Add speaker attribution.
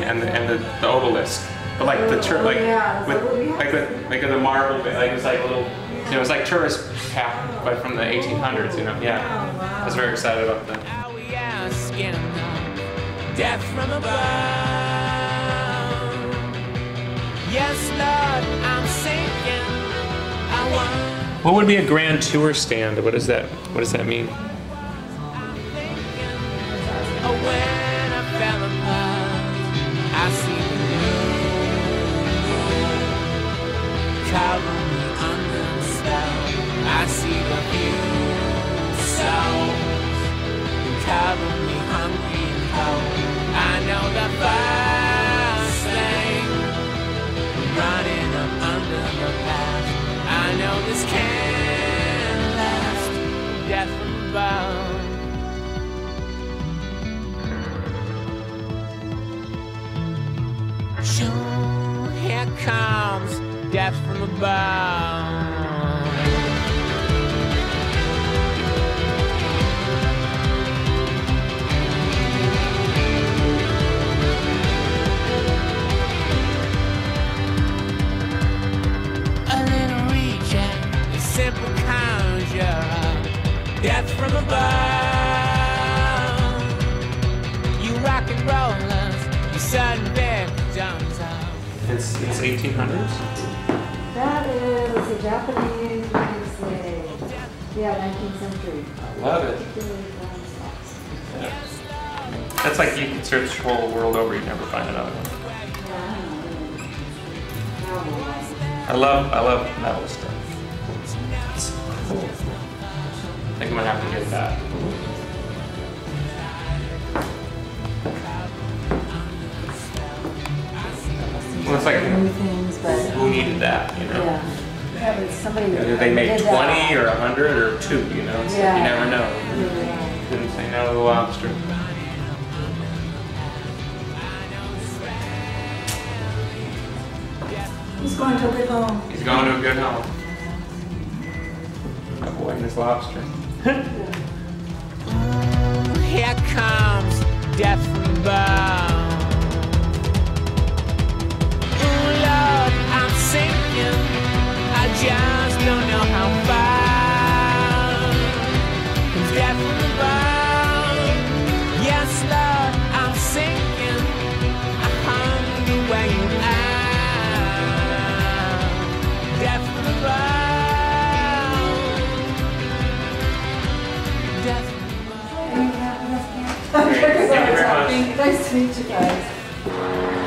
Speaker 1: the, and the obelisk. But like the church, oh, like
Speaker 2: yeah,
Speaker 1: with
Speaker 2: that what
Speaker 1: like the like the marble, bit, like it's like little, you know, it's like tourist path, but from the 1800s, you know. Yeah, oh, I was very excited about that.
Speaker 3: Are we asking death from above? Yes, Lord, I'm sinking. I want
Speaker 1: What would be a grand tour stand? What does that What does that mean?
Speaker 3: I see the view. So cover me hungry and cold. I know the first thing. Running up under the past. I know this can't last. Death from above. Here comes death from above.
Speaker 1: It's it's 1800s.
Speaker 2: That is a Japanese, what do you say? Yeah, 19th century.
Speaker 1: I love it. That's like you could search the whole world over, you'd never find another one. I love I love metal stuff. It's cool. I think I'm gonna have to get that. Well, it's like
Speaker 2: New things, but,
Speaker 1: who needed that, you know?
Speaker 2: yeah. Yeah, but somebody.
Speaker 1: Either they made
Speaker 2: did that.
Speaker 1: 20 or 100 or two, you know? It's like you never know.
Speaker 2: Yeah.
Speaker 1: Didn't say no to the lobster.
Speaker 2: He's going to a good home.
Speaker 1: He's going to a good home. Avoiding this lobster.
Speaker 3: Here comes death from above.
Speaker 2: Nice to meet you guys.